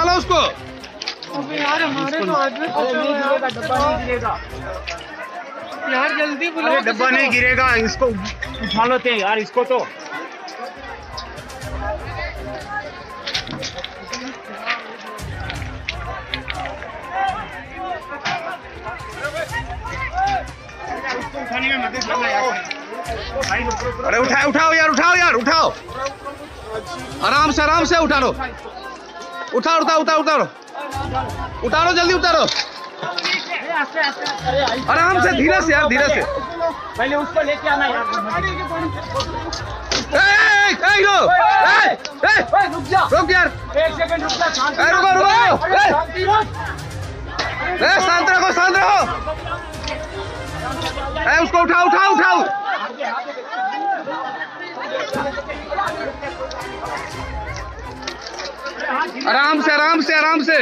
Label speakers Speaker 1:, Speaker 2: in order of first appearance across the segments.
Speaker 1: अबे यार हमारे तो आदमी
Speaker 2: नहीं गिरेगा डब्बा नहीं गिरेगा।
Speaker 1: यार जल्दी बुलाओ
Speaker 2: डब्बा नहीं गिरेगा इसको उठा लेते हैं यार इसको तो।
Speaker 3: अरे उठाओ उठाओ यार उठाओ यार उठाओ। आराम से आराम से उठा लो। उठाओ उठाओ उठाओ उतारो उतारो जल्दी उतारो। आराम से धीरे से यार धीरे से।
Speaker 2: पहले उसको लेके आना यार
Speaker 3: ए, ए, ए, ए, ए,
Speaker 2: रुक जा।
Speaker 3: रुक यार।
Speaker 2: एक सेकंड रुक जा शांत
Speaker 3: रुको रुको। ए, ए, शांत रहो। शांत रहो ए, उसको उठाओ उठाओ उठाओ। आराम से आराम से आराम से।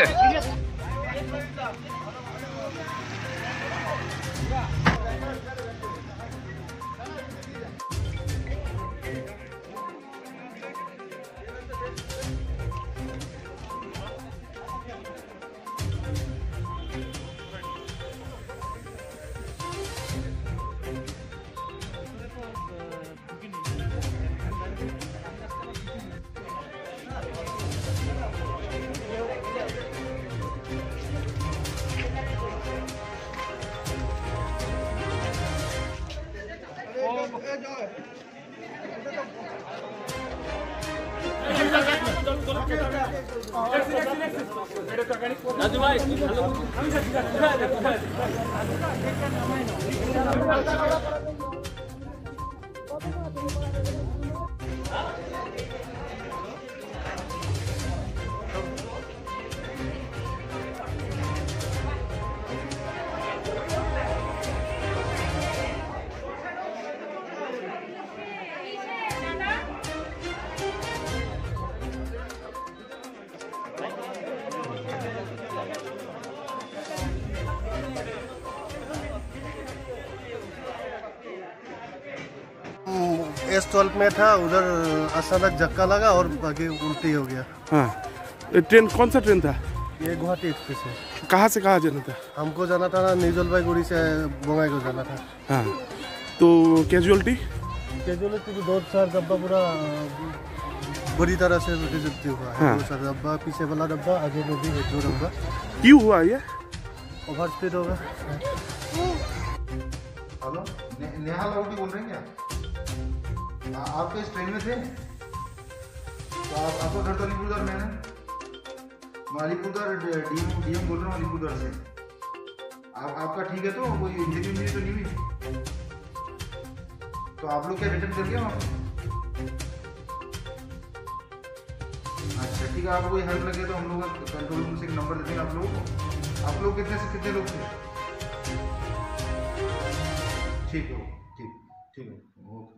Speaker 4: राजू भाई हेलो एस ट्वेल्व में था उधर अचानक झक्का लगा और आगे उल्टी हो गया।
Speaker 5: हाँ। ट्रेन कौन सा ट्रेन था?
Speaker 4: ये गुवाहाटी एक्सप्रेस है।
Speaker 5: कहाँ से कहाँ जाना था?
Speaker 4: हमको जाना था ना न्यू जलपाईगुड़ी से बंगाई को जाना था।
Speaker 5: हाँ। तो कैजुअलिटी
Speaker 4: कैजुअलिटी तो दो चार डब्बा पूरा बुरी तरह से रिजल्टी हुआ। है।
Speaker 5: हाँ।
Speaker 4: दो चार डब्बा पीछे वाला डब्बा आगे में भी दो डब्बा।
Speaker 5: क्यों हुआ ये?
Speaker 4: ओवर स्पीड होगा।
Speaker 6: हेलो नेहा लाउडी बोल रहे हैं क्या? आ- आप तो इस ट्रेन में थे? तो आप, आपका घर तो अलीपुरदार में है ना मैं अलीपुरदार डीएम डीएम बोल रहा हूँ अलीपुरदार से। आप, आपका ठीक है तो? कोई इंजरी इंजरी तो नहीं हुई? तो आप लोग क्या रिटर्न कर गए वहाँ अच्छा ठीक है, आपको कोई हेल्प लगे तो हम लोग कंट्रोल रूम से एक नंबर देते देंगे आप लोगों। को आप लोग कितने से कितने लोग थे? ठीक है, ठीक ठीक है, okay.